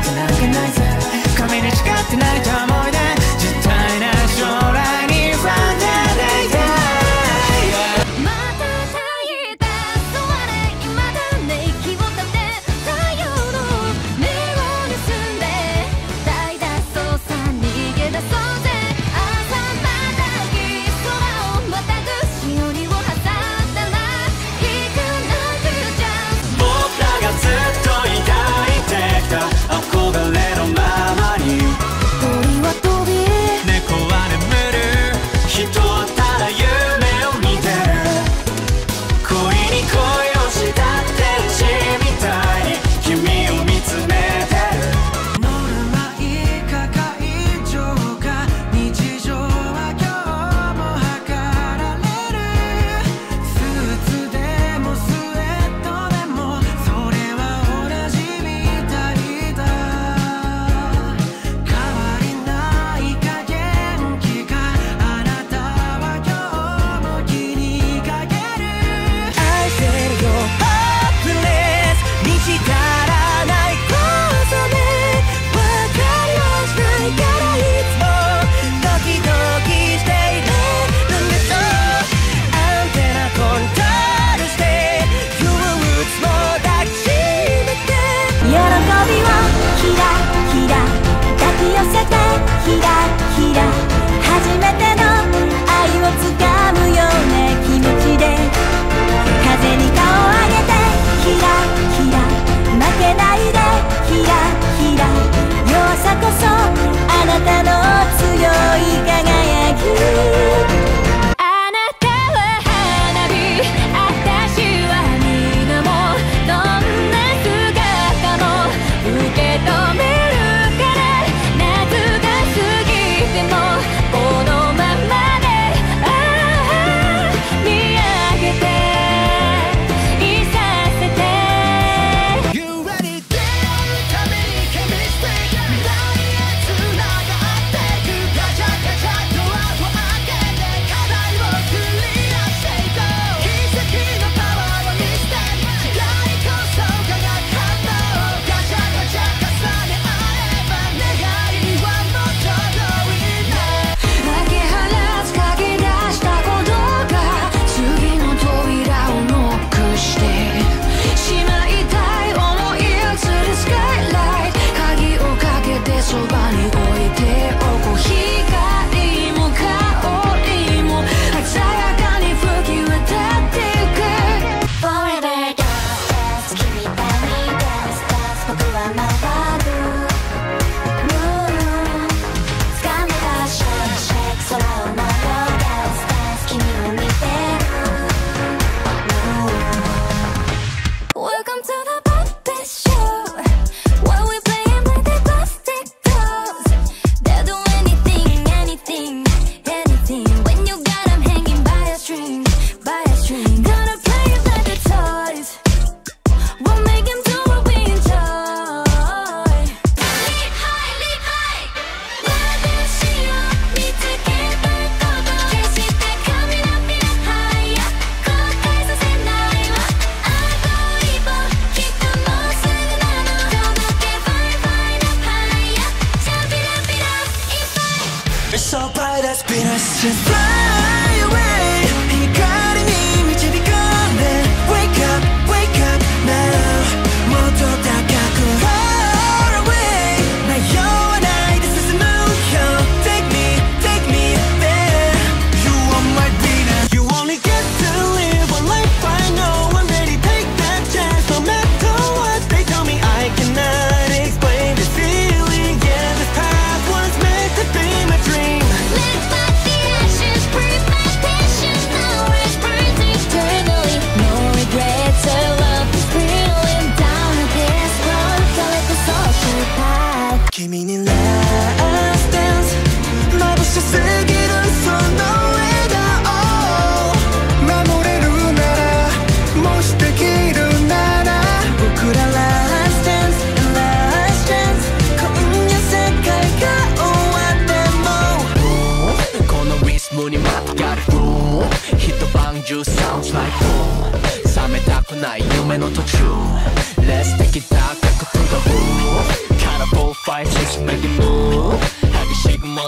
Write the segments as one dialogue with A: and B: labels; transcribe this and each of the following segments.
A: ってなないぜ。に誓ってないとい
B: び
A: を
B: ひらひら抱き寄せてひらひら初めての愛をつかむような気持ちで風に顔を上げてひらひら負けないでひらひら弱さこそあなたの spin us to
A: fly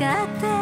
A: 使って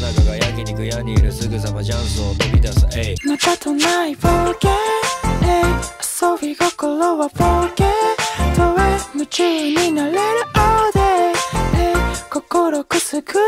C: 七日
D: が焼肉屋にいるすぐさまジャンスを飛び出す。い
E: またとない冒険遊び心は冒険とえ夢中になれる心くすぐる